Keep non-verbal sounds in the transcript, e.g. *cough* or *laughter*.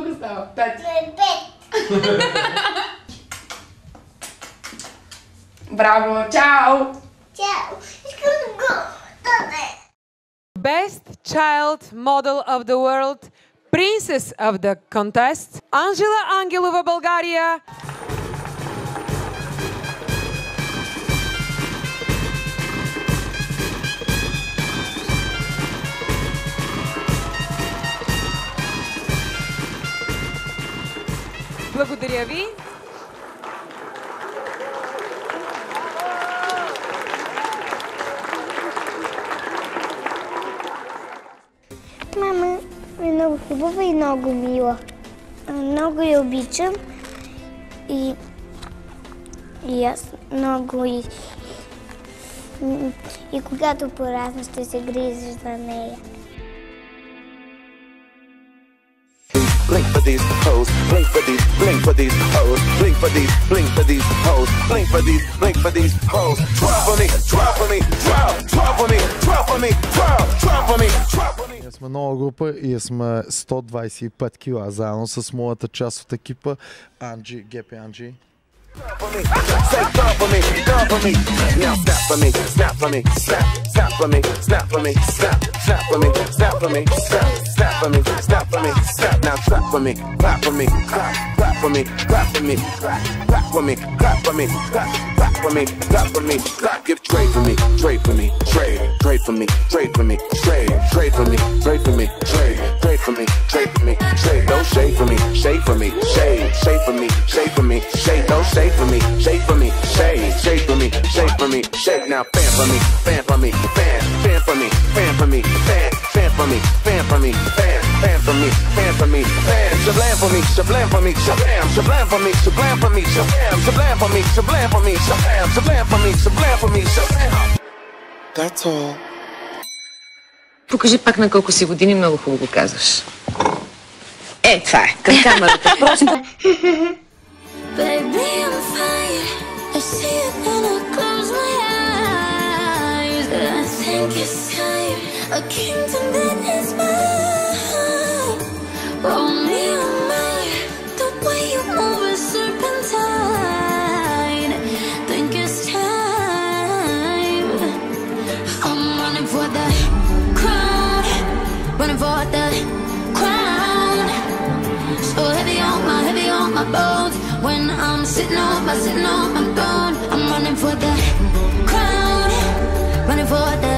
focus though. *laughs* Bravo, ciao. Ciao. Best Child Model of the World, Princess of the Contest, Angela Angelova, Bulgaria. Благодаря ви. Мама е много хубава и много мила. Много я обичам и, и аз много и, и когато порасна ще се грижа за нея. For these hoes, blink for these, blink for these hoes, blink for these, blink for these hoes, blink for these, blink for these hoes. Drop on me, drop on me, drop, drop on me, drop on me, drop, drop on me, drop on me. Ние сме нова група и сме 125 кила, заедно с моята част от екипа Анджи, Гепи Анджи. Say drop on me, drop on me. Now snap for me, snap for me, snap, snap for me, snap for me, snap, snap for me, snap for me, snap, snap for me, snap for me, snap. Now clap for me, clap for me, clap for me, clap for me, clap, for me, clap for me, clap, clap for me, clap for me, clap. Give trade for me, trade for me, trade, trade for me, trade for me, trade, trade for me, trade for me, trade, trade for me, trade for me, trade. Don't shade for me, shade for me, shade, shade for me, shade for me, shade. Don't shade for me, shade for me, shade, shade for me, shade for me, shade. Now fan for me, fan for me, fan, fan for me, fan for me, fan, fan for me, fan for me, fan, fan for me, fan for me, fan. Shablam for me, shablam for me, shablam, shablam for me, shablam for me, shablam, shablam for me, shablam for me, shablam, shablam for me, shablam for me, shablam. That's all. Покажи пак на колко си години, много хубаво казваш. Е, това е, към камерата. Просто Baby, I'm fine. I see it when I close my eyes. I think it's time. A kingdom that is mine. bones when I'm sitting on my sitting on my throne. I'm running for the crown, running for the